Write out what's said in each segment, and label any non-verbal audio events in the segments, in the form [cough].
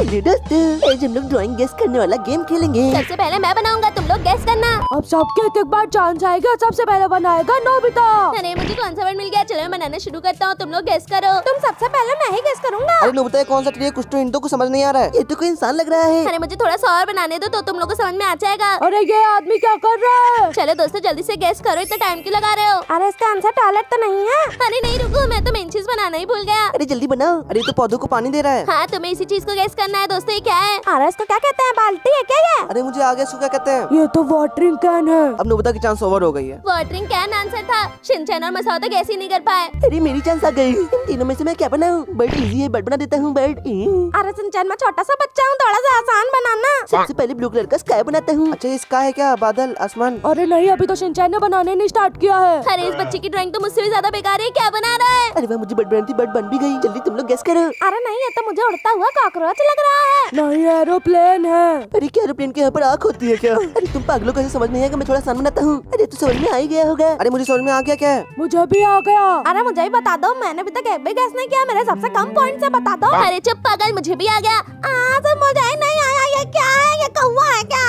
चलिए दोस्तों आज हम लोग ड्राइंग गेस करने वाला गेम खेलेंगे सबसे पहले मैं बनाऊँगा तुम लोग गैस करना। अब सबके एक एक बार चांस आएगा सबसे पहले बनाएगा नोबिता। अरे मुझे कौन सा वर्ड मिल गया? चलो मैं बनाना शुरू करता हूँ तुम लोग गैस करो। तुम सबसे पहले मैं ही गैस करूँगा। अरे नो बताए कौन सा ट्री कुछ तो इन को समझ नहीं आ रहा है। ये तो कोई इंसान लग रहा है। अरे मुझे थोड़ा सा और बनाने दो तो तुम लोग को समझ में आ जाएगा। अरे ये आदमी क्या कर रहा है? चलो दोस्तों जल्दी ऐसी गैस करो इतना टाइम क्यों लगा रहे हो? अरे इसका आंसर टॉयलेट तो नहीं है। अरे नहीं रुको मैं तो मेन चीज़ बनाना ही भूल गया। अरे जल्दी बनाओ। अरे तो पौधों को पानी दे रहा है। हाँ तुम्हें इसी चीज़ को गैस करना है दोस्तों ये क्या है? अरे इसको क्या कहते हैं? बाल्टी है क्या ये? अरे मुझे आगे इसको क्या कहते हैं? ये तो वाटरिंग कैन है। अब नोबिता की चांस ओवर हो गई है। वाटरिंग कैन आंसर था। शिनचैन और मसाओ तो गैस ही नहीं कर पाए। अरे मेरी चांस आ गई। इन तीनों में से मैं क्या बनाऊँ? बर्ड इजी है बर्ड बना देता हूँ बर्ड अरे सिंचैन मैं छोटा सा बच्चा हूँ थोड़ा सा आसान बनाना। सबसे पहले ब्लू कलर का स्काई बनाता हूँ। अच्छा इसका है क्या? बादल आसमान? अरे नहीं अभी तो शिनचैन ने बनाने नहीं स्टार्ट किया है। अरे इस बच्चे की ड्राइंग तो मुझसे भी ज़्यादा बेकार है क्या बना रहा है? अरे वह मुझे बर्ड बनाती बर्ड बन भी गई। जल्दी तुम लोग गेस करो। अरे नहीं ये तो मुझे उड़ता हुआ कॉकरोच लग रहा है। नहीं एरोप्लेन है। अरे क्या एरोप्लेन के यहाँ पर आँख होती है क्या? अरे तुम पागलों को ऐसे समझ नहीं आएगा मैं थोड़ा आसान बनाता हूँ? अरे तो समझ में आ ही गया होगा। अरे मुझे समझ में आ गया क्या? मुझे भी आ गया। अरे मुझे भी बता दो। मैंने अभी तक एक भी गैस नहीं किया। मेरे सबसे कम पॉइंट ऐसी बता दो। अरे चुप पागल। मुझे भी आ गया। आ, तो मुझे नहीं आया। ये क्या है? ये कौवा है क्या?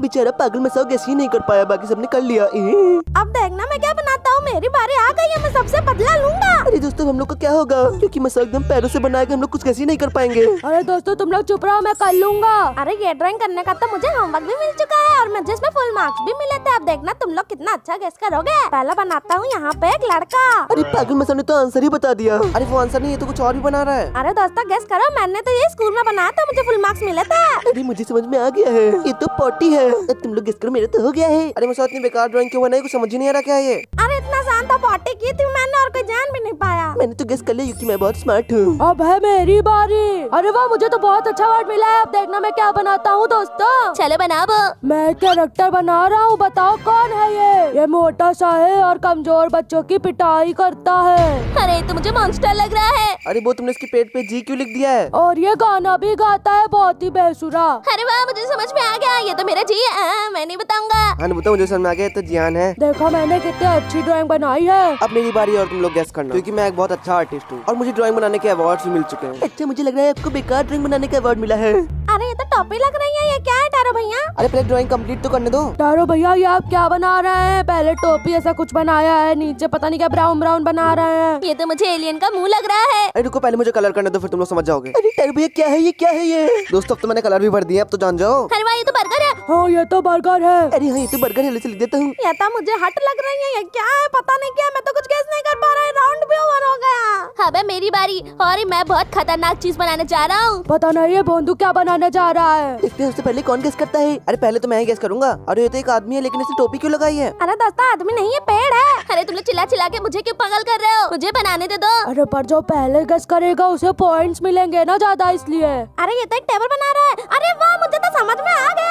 बेचारा पागल में सब गैस ही नहीं कर पाया। बाकी सबने कर लिया। अब देखना मैं क्या बनाता हूँ। मेरी बारी आ गई है। मैं सबसे बदला लूँगा। दोस्तों हम लोग का क्या होगा? क्योंकि मैं सब एकदम पैरों से बनाएगा हम लोग कुछ कैसे ही नहीं कर पाएँगे। अरे दोस्तों तुम लोग चुप रहो मैं कर लूँगा। अरे ये ड्राइंग करने का तो मुझे होमवर्क भी मिल चुका है और मुझे इसमें फुल मार्क्स भी मिले थे। अब देखना तुम लोग कितना अच्छा गेस करोगे। पहला बनाता हूँ यहाँ पे एक लड़का। अरे पागल मैं सबने तो आंसर ही बता दिया। अरे वो आंसर नहीं है तो कुछ और भी बना रहा है। अरे दोस्तों गेस करो मैंने तो ये स्कूल में बनाया था मुझे फुल मार्क्स मिले थे। अरे मुझे समझ में आ गया है। ये तो पॉटी है। तुम लोग गेस करो मेरा तो हो गया है। अरे मैं इतनी बेकार ड्राइंग क्यों बनाई कुछ समझ ही नहीं आ रहा क्या है ये? अरे इतना था पॉटी की थी मैंने और कोई जान भी नहीं पाया मैंने तो गेस कर लिया क्योंकि मैं बहुत स्मार्ट हूँ। अब है मेरी बारी। अरे वाह मुझे तो बहुत अच्छा वर्ड मिला है। अब देखना मैं क्या बनाता हूँ दोस्तों। चलो बनाओ। मैं कैरेक्टर बना रहा हूँ बताओ कौन है ये? ये मोटा सा है और कमज़ोर बच्चों की पिटाई करता है। अरे तो मुझे मॉन्स्टर लग रहा है। अरे वो तुमने इसके पेट पे जी क्यों लिख दिया है? और ये गाना भी गाता है बहुत ही बेसुरा। अरे वाह मुझे समझ में आ गया। ये तो मेरा जी है मैं नहीं बताऊँगा। हाँ बताओ मुझे समझ में आ गया तो जियान है। देखो मैंने कितनी अच्छी ड्राइंग बनाई है। अब मेरी बारी और तुम लोग गेस करना। क्योंकि मैं एक बहुत अच्छा आर्टिस्ट हूँ और मुझे ड्राइंग बनाने के अवार्ड भी मिल चुके हैं। अच्छा मुझे लग रहा है आपको बेकार ड्राइंग बनाने का अवार्ड मिला है। अरे ये तो टॉपी लग रही है ये क्या है टारो भैया? अरे पहले ड्राइंग कंप्लीट तो करने दो। तारो भैया ये आप क्या बना रहे हैं? पहले टोपी ऐसा कुछ बनाया है नीचे पता नहीं क्या ब्राउन ब्राउन बना रहे हैं। ये तो मुझे एलियन का मुँह लग रहा है। अरे रुको पहले मुझे कलर करने दो फिर तुम लोग समझ जाओगे। अरे टेर भैया क्या है ये क्या है ये? दोस्तों अब तो मैंने कलर भी भर दिया अब तो जान जाओ। है हाँ ये तो बर्गर है। अरे हाँ ये तो बर्गर है से लिख देता हूँ ये तो मुझे हट लग रही है ये क्या है पता नहीं क्या मैं तो कुछ गेस नहीं कर पा रहा है राउंड भी ओवर हो गया। अब है मेरी बारी और मैं बहुत खतरनाक चीज़ बनाने जा रहा हूँ। पता नहीं ये बोंदू क्या बनाने जा रहा है। देखते हैं उससे पहले कौन गेस करता है? अरे पहले तो मैं ही गेस करूँगा। अरे ये तो एक आदमी है लेकिन इसने टोपी क्यों लगाई है? अरे दोस्तों आदमी नहीं है पेड़ है। अरे तुम लोग चिल्ला चिल्ला के मुझे क्यों पागल कर रहे हो? मुझे बनाने दे दो। अरे पर जो पहले गस करेगा उसे पॉइंट्स मिलेंगे ना ज़्यादा इसलिए। अरे ये तो एक टेबल बना रहा है। अरे वाह मुझे तो समझ में आ गया।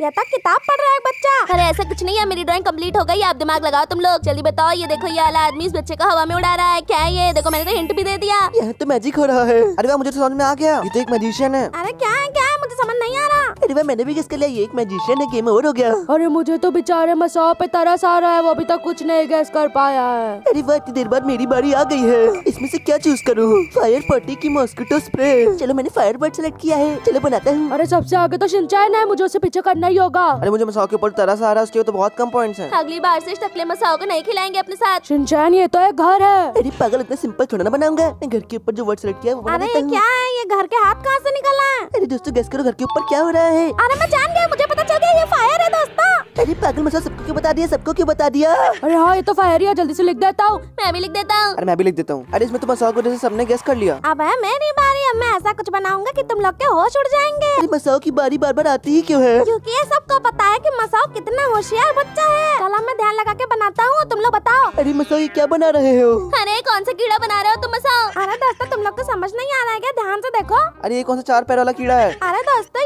ये तक तो किताब पढ़ रहा है बच्चा। अरे ऐसा कुछ नहीं है मेरी ड्राइंग कंप्लीट हो गई। आप दिमाग लगाओ तुम लोग। जल्दी बताओ ये देखो ये आला आदमी इस बच्चे को हवा में उड़ा रहा है। क्या है ये? देखो मैंने तो हिंट भी दे दिया। यह तो मैजिक हो रहा है। अरे वाह मुझे तो समझ में आ गया। ये तो एक मैजिशियन है। अरे क्या है क्या है मुझे समझ नहीं वाह मैंने भी लिया ये एक मैजिशियन है गेम और हो गया। अरे मुझे तो बेचारे मसाओ पे तरस आ रहा है वो अभी तक कुछ नहीं गैस कर पाया है। अरे वाह इतनी देर बाद मेरी बारी आ गई है। इसमें से क्या चूज़ करूँ? फायर पट्टी की मॉस्किटो स्प्रे चलो मैंने फायर बर्ड सेलेक्ट किया है। चलो बनाता हूँ। अरे सबसे आगे तो शिनचैन है मुझे उसे पीछे करना ही होगा। अरे मुझे मसाओ के ऊपर तरस आ रहा है उसके तो बहुत कम पॉइंट है। अगली बार से इस टकले मसाओ को नहीं खिलाएँगे अपने साथ। शिनचैन ये तो एक घर है। अरे पागल इतना सिंपल थोड़ा ना बनाऊँगा। घर के ऊपर जो वर्ड सेलेक्ट किया है वो अरे हूँ। क्या है? ये घर के हाथ कहाँ से निकल? है अरे दोस्तों गेस करो घर के ऊपर क्या हो रहा है? अरे मैं जान गया मुझे पता चल गया ये फायर है दोस्तों। अरे पागल मसाओ सबको क्यों बता दिया सबको क्यों बता दिया? अरे हाँ ये तो फायर ही है जल्दी से लिख देता हूँ। मैं भी लिख देता हूँ। अरे मैं भी लिख देता हूँ। अरे इसमें तो मसाओ को जैसे सबने गेस कर लिया। अब है मेरी बारी अब मैं ऐसा कुछ बनाऊँगा कि तुम लोग के होश उड़ जाएँगे। अरे मसाओ की बारी बार बार आती ही क्यों है? क्योंकि ये सबको पता है कि मसाओ कितना होशियार बच्चा है। चलो मैं ध्यान लगा के बनाता हूँ तुम लोग बताओ। अरे मसाओ ये क्या बना रहे हो? अरे कौन सा कीड़ा बना रहे हो तुम मसाओ अरे दोस्तों तुम लोग को समझ नहीं आ रहा है क्या? ध्यान से देखो। अरे ये कौन सा चार पैर वाला कीड़ा है? अरे दोस्तों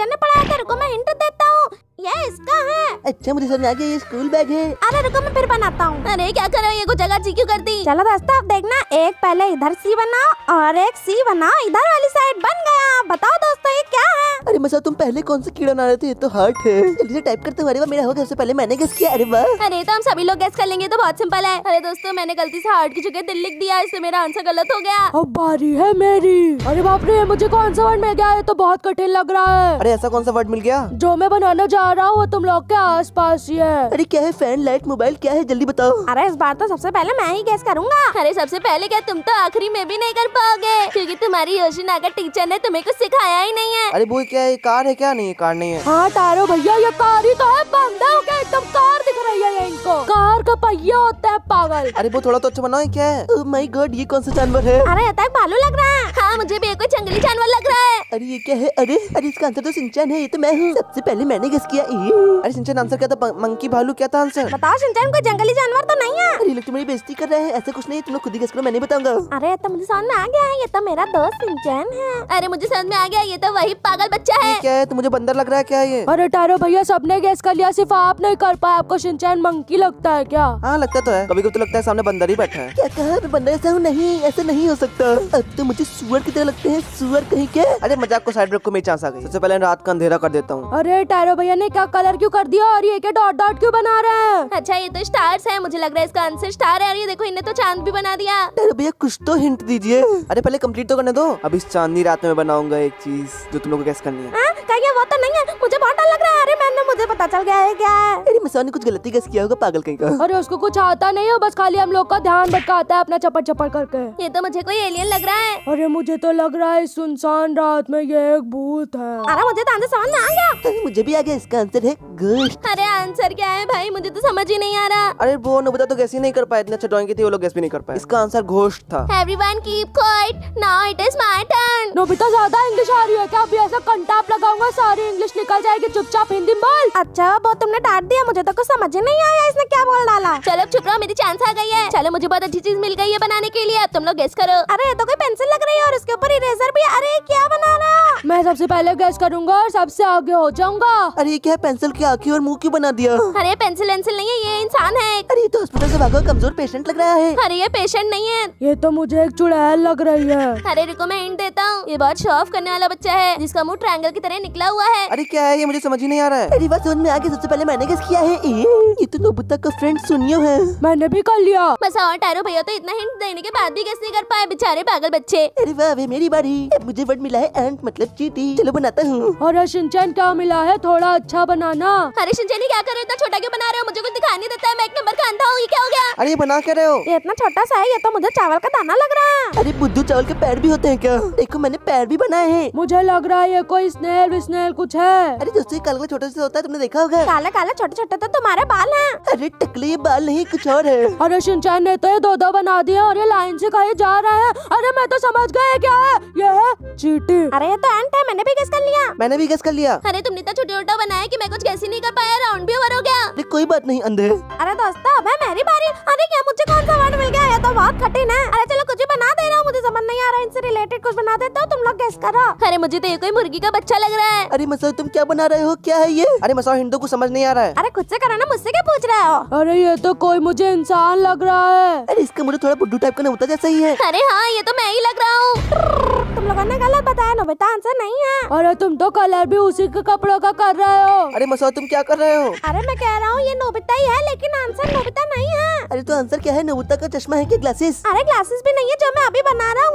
ये पड़ा है था रुको मैं हिंट देता हूँ। ये इसका है? अच्छा मुझे समझ आ गया ये स्कूल बैग है। अरे रुको मैं फिर बनाता हूँ। अरे क्या कर? रहे हो ये कुछ जगह जी क्यों कर दी। चलो दोस्तों अब देखना एक पहले इधर सी बनाओ और एक सी बनाओ। इधर वाली साइड बन गया। बताओ दोस्तों ये क्या है? अरे मसा तुम पहले कौन सा कीड़ा बना रहे थे? ये तो हार्ट है। जल्दी से टाइप करते हो अरे वाह मेरा हो गया उससे पहले मैंने गेस किया अरे वाह। अरे तो हम सभी लोग गैस कर लेंगे तो बहुत सिंपल है। अरे दोस्तों मैंने गलती से हार्ट की जगह दिल लिख दिया इससे मेरा आंसर गलत हो गया। अब बारी है मेरी। अरे बाप रे मुझे कौन सा वर्ड मिल गया? ये तो बहुत कठिन लग रहा है। अरे ऐसा कौन सा वर्ड मिल गया? जो मैं बनाना जा रहा हूँ वो तुम लोग? के आस पास ही? है अरे क्या है फ़ैन लाइट मोबाइल क्या है? जल्दी बताओ। अरे इस बार तो सबसे पहले मैं ही गैस करूँगा। अरे सबसे पहले क्या तुम तो आखिरी में भी नहीं कर पाओगे? क्योंकि तुम्हारी योशिनागा टीचर ने तुम्हें कुछ सिखाया ही नहीं है। अरे वो क्या है? कार है क्या? नहीं है कार नहीं है। हाँ तारो भैया ये कार ही तो है। बंदे हो क्या एकदम कार दिख रही है इनको। कार का पहिया होता है पागल। अरे वो थोड़ा तो अच्छा बनाओ क्या है? ओह माय गॉड ये कौन सा जानवर है? अरे ये एक भालू लग रहा है। हाँ मुझे भी ये कोई जंगली जानवर लग रहा है। अरे ये क्या है? अरे अरे इसका आंसर तो सिंचन है ये तो मैं हूँ। सबसे पहले मैंने गेस किया। अरे सिंचन आंसर क्या था मंकी भालू क्या था आंसर बताओ शिनचैन कोई जंगली जानवर तो नहीं है? अरे लोग तुम्हारी बेइज्जती कर रहे हैं ऐसे कुछ नहीं तुम लोग खुद ही गेस करो मैं नहीं बताऊँगा। अरे ये तो मुझे समझ में आ गया है ये तो मेरा दोस्त सिंचैन है। अरे मुझे समझ में आ गया ये तो वही पागल बच्चा है। क्या है तो मुझे बंदर लग रहा है क्या ये? अरे टारो भैया सबने गैस कर लिया सिर्फ़ आप नहीं कर पाए आपको शिनचैन मंकी लगता है क्या? हाँ लगता तो है। कभी कभी तो लगता है सामने बंदर ही बैठा है। क्या कहा मैं बंदा ऐसा हूँ नहीं ऐसा नहीं हो सकता। अब तो मुझे सुअर की तरह लगते हैं सुअर कहीं के अरे मज़ाक को साइड रखो मेरी चांस आ गई। सबसे पहले रात का अंधेरा कर देता हूँ। अरे टायरो भैया ने क्या कलर क्यों कर दिया और ये क्या डॉट डॉट क्यों बना रहे हैं? अच्छा ये तो स्टार्स है मुझे लग रहा है इसका आंसर स्टार है और ये देखो इन्हें तो चाँद भी बना दिया। अरे भैया कुछ तो हिंट दीजिए। अरे पहले कंप्लीट तो करने दो। अब इस चांदनी रात में बनाऊँगा एक चीज़ जो तुम लोग को कैसे करनी है? हाँ, क्या वो तो नहीं है। मुझे बहुत डर लग रहा है। अरे मैंने मुझे पता चल गया है क्या? है अरे मसा ने कुछ गलती गेस किया होगा पागल कहीं का? अरे उसको कुछ आता नहीं है। बस खाली हम लोग का ध्यान भटकाता है अपना चपट चपड़ करके। ये तो मुझे कोई एलियन लग रहा है। अरे मुझे तो लग रहा है सुनसान रात में ये एक भूत है। अरे मुझे तो आंसर समझ में आ गया। मुझे भी आ गया इसका आंसर है गोश्त अरे आंसर क्या है भाई? मुझे तो समझ ही नहीं आ रहा। अरे वो नबुदा तो गैस ही नहीं कर पाए इतने अच्छा ड्राइंग की थी वो लोग गैस भी नहीं कर पाए। इसका आंसर घोष्ट था। Everyone keep quiet. Now it is my turn. Nobita ज़्यादा इंग्लिश आ रही है क्या? अभी ऐसा कंटाप लगाऊँगा सारी इंग्लिश निकल जाएगी चुपचाप हिंदी बोल। अच्छा बहुत तुमने डांट दिया मुझे तो कुछ समझ ही नहीं आया इसने क्या बोल डाला। चलो चुप रहो मेरी चांस आ गई है। चलो मुझे बहुत अच्छी चीज़ मिल गई है बनाने के लिए अब तुम लोग गेस करो। अरे ये तो कोई पेंसिल लग रही है और उसके ऊपर इरेजर भी अरे क्या बना रहा मैं सबसे पहले गैस करूँगा और सबसे आगे हो जाऊँगा। अरे ये क्या है पेंसिल की आँखें और मुँह क्यों बना दिया? अरे पेंसिल वेंसिल नहीं है ये इंसान है अरे तो हॉस्पिटल से भागा कमज़ोर पेशेंट लग रहा है। अरे ये पेशेंट नहीं है। ये तो मुझे एक चुड़ैल लग रही है। अरे रुको मैं हिंट देता हूँ। ये बहुत शो ऑफ़ करने वाला बच्चा है जिसका मुँह ट्रायंगल की तरह निकला हुआ है। अरे क्या है? ये मुझे समझ ही नहीं आ रहा है। अरे बात समझ में आ गया सबसे पहले मैंने गेस किया है। ए, ये तो नोबिता का फ्रेंड सुनियो है। मैंने भी कर लिया। बस और टायरो भैया तो इतना हिंट देने के बाद भी गेस नहीं कर पाए बेचारे पागल बच्चे। अरे वाह मेरी बारी। मुझे वर्ड मिला है एंट मतलब चीटी। चलो बनाता हूँ। और शिनचैन क्या मिला है? थोड़ा अच्छा बनाना। अरे शिंचैनी क्या कर रहे हो? इतना छोटा क्यों बना रहे हो? मुझे कुछ दिखा नहीं देता है मैं एक नंबर का अंधा हूँ ये क्या हो गया? अरे ये बना क्या रहे हो? ये इतना छोटा सा है ये तो मुझे चावल का दाना लग रहा है। अरे बुद्धू चावल के पैर भी होते हैं क्या? देखो मैंने पैर भी बनाए हैं। मुझे लग रहा है ये कोई स्नेल विस्नेल कुछ है? अरे दोस्तों ये काला छोटा सा होता है तुमने देखा होगा? काले काले छोटे छोटे तो तुम्हारे बाल हैं। अरे टकले बाल नहीं कुछ और है। अरे शिनचैन ने तो ये दो दो बना दिया और ये लाइन से कहीं जा रहा है। अरे मैं तो समझ गया क्या है? ये है चीटी। अरे ये तो एंट है मैंने भी गेस कर लिया। मैंने भी गैस कर लिया। अरे तुमने इतना छोटा छोटा बनाया कि मैं कुछ गेस ही नहीं कर पाया राउंड भी ओवर हो गया। कोई बात नहीं अंधे। अरे दोस्तों अब है मेरी बारी। अरे क्या मुझे कौन सा वर्ड मिल गया? ये तो बहुत कठिन है। अरे चलो कुछ बना दे रहा हूँ मुझे समझ नहीं आ रहा इनसे रिलेटेड कुछ बना देता हूँ तुम लोग गेस करो। अरे मुझे तो ये कोई मुर्गी का बच्चा लग रहा है। अरे मसा तुम क्या बना रहे हो? क्या है ये? अरे मसा हिंदू को समझ नहीं आ रहा है। अरे खुद से करो ना मुझसे क्या पूछ रहे हो? अरे ये तो कोई मुझे इंसान लग रहा है। अरे इसका मुझे थोड़ा बुड्ढू टाइप का नहीं होता जैसा ही है? अरे हाँ ये तो मैं ही लग रहा हूँ। तुम लोगों ने गलत बताया नोबिता आंसर नहीं है। अरे तुम तो कलर भी उसी के कपड़ों का कर रहे हो। अरे मसा तुम क्या कर रहे हो? अरे मैं कह रहा हूँ ये नोबिता ही है लेकिन आंसर नोबिता नहीं है। अरे तो आंसर क्या है? नोबिता का चश्मा है की ग्लासेस अरे ग्लासेस भी नहीं है जो मैं अभी बना रहा हूँ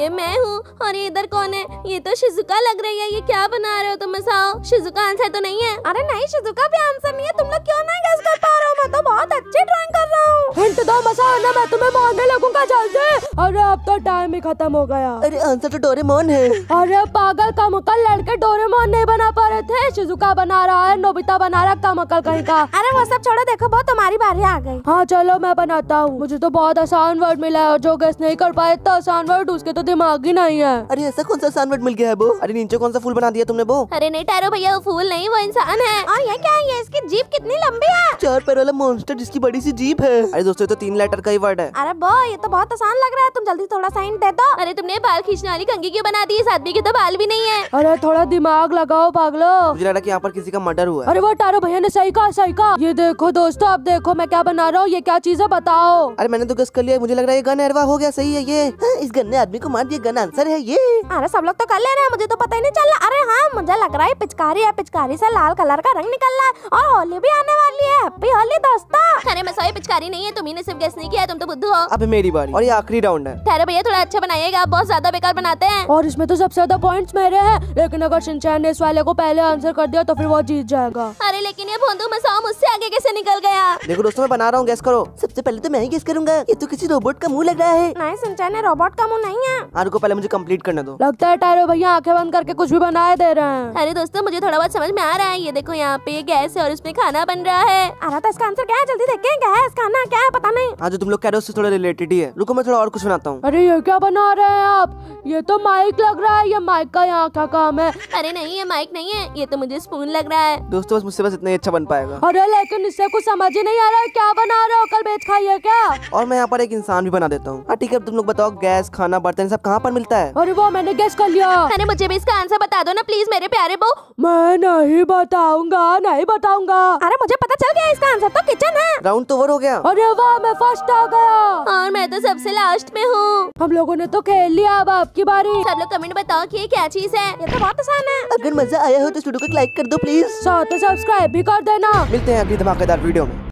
ये मैं हूँ। और ये इधर कौन है? ये तो शिजुका लग रही है ये क्या बना रहे हो तुम बताओ शिजुका आंसर तो नहीं है। अरे नहीं शिजुका भी आंसर नहीं है। तुम लोग क्यों नहीं गेस कर पा रहे हो? मैं तो बहुत अच्छी ड्राइंग कर रहा हूँ। हिंट दो मसा ना मैं तुम्हें मारने लगूँगा जल्दी? अरे अब तो टाइम ही खत्म हो गया। अरे आंसर तो डोरेमोन है। अरे पागल का मकल लड़के डोरेमोन नहीं बना पा रहे थे। शिजुका बना रहा है नोबिता बना रहा का मकल कहीं का। [laughs] अरे वो सब छोड़ो देखो बहुत तुम्हारी बारी आ गई। हाँ चलो मैं बनाता हूँ। मुझे तो बहुत आसान वर्ड मिला है और जो गेस नहीं कर पाए इतना आसान वर्ड उसके तो दिमाग ही नहीं है। अरे ऐसा कौन सा आसान वर्ड मिल गया है वो अरे नीचे कौन सा फूल बना दिया तुमने वो अरे नहीं टैरो भैया वो फूल नहीं वो इंसान है। और ये क्या है? इसकी जीप कितनी लंबी है? चार पैर वाला मॉन्स्टर जिसकी बड़ी सी जीप है। अरे दोस्तों ये तो तीन लेटर का ही वर्ड है। अरे बो ये तो बहुत आसान लग रहा है। तुम जल्दी थोड़ा सा हिंट दे दो। अरे तुमने बाल खींचने वाली कंगी क्यों बना दी? इस आदमी के तो बाल भी नहीं है। अरे थोड़ा दिमाग लगाओ पागलो। मुझे लग रहा है यहाँ पर किसी का मर्डर हुआ अरे वो टारो भैया ने सही कहा सही कहा। ये देखो दोस्तों अब देखो मैं क्या बना रहा हूँ ये क्या चीज़ है बताओ। अरे मैंने तो गेस कर लिया मुझे लग रहा है ये गन एरवा हो गया सही है ये। हाँ, इस गन ने आदमी को मार दिया गन आंसर है ये। अरे सब लोग तो कर ले रहे हैं मुझे तो पता ही नहीं चल रहा। अरे हाँ मुझे लग रहा है पिचकारी है पिचकारी से लाल कलर का रंग निकल रहा है और होली भी आने वाली है। हैप्पी होली दोस्तों। अरे मैं सही पिचकारी नहीं है तुम्ही ने सिर्फ़ गेस नहीं किया तुम तो बुद्धू हो। अब मेरी बारी। और ये आखिरी राउंड है। ठहरे भैया थोड़ा अच्छा बनाइएगा बहुत ज़्यादा बेकार बनाते हैं। और इसमें तो सबसे ज़्यादा पॉइंट्स मेरे हैं लेकिन अगर शिनचैन ने इस वाले को पहले आंसर कर दिया तो फिर वो जीत जाएगा। अरे लेकिन ये भोंदू मसाओ मुझसे आगे कैसे निकल गया? देखो दोस्तों मैं बना रहा हूँ गैस करो। सबसे पहले तो मैं ही गेस करूँगा। ये तो किसी रोबोट का मुँह लग रहा है। नहीं सिंचन ने रोबोट का मुँह नहीं है। आरू को पहले मुझे कंप्लीट करने दो। लगता है टायरो भैया आँखें बंद करके कुछ भी बनाए दे रहे हैं। अरे दोस्तों मुझे थोड़ा बहुत समझ में आ रहा है। ये देखो यहाँ पे गैस है और इसमें खाना बन रहा है। अरे तो इसका आंसर क्या है? जल्दी देखें गैस खाना क्या है? पता नहीं। हाँ जो तुम लोग कह रहे हो उससे थोड़ा रिलेटेड ही है। रुको मैं थोड़ा और कुछ बनाता हूँ। अरे ये क्या बना रहे हैं आप? ये तो माइक लग रहा है ये माइक का यहाँ क्या काम है। अरे नहीं ये माइक नहीं है। ये तो मुझे स्पून लग रहा है। दोस्तों बस मुझसे बस इतना ही अच्छा बन पाएगा। अरे लेकिन इससे कुछ समझ ही नहीं आ रहा है क्या बना रहे हो? कल बेच खाइए क्या? और मैं यहाँ पर एक इंसान भी बना देता हूँ। हाँ ठीक है तुम लोग बताओ गैस खाना बर्तन सब कहाँ पर मिलता है? अरे वो मैंने गेस कर लिया। अरे मुझे भी इसका आंसर बता दो ना प्लीज़ मेरे प्यारे बो। मैं नहीं बताऊँगा नहीं बताऊँगा। अरे मुझे पता चल गया इसका आंसर तो किचन है। राउंड तो ओवर हो गया। अरे वाह मैं फ़र्स्ट आ गया। और मैं तो सबसे लास्ट में हूँ। हम लोगों ने तो खेल लिया अब आपकी बारी। सब लोग कमेंट बताओ की क्या चीज़ है। ये तो बहुत आसान है। अगर मज़ा आया हो तो वीडियो को लाइक कर दो प्लीज़ साथ सब्सक्राइब भी कर देना। मिलते हैं अगली धमाकेदार वीडियो में।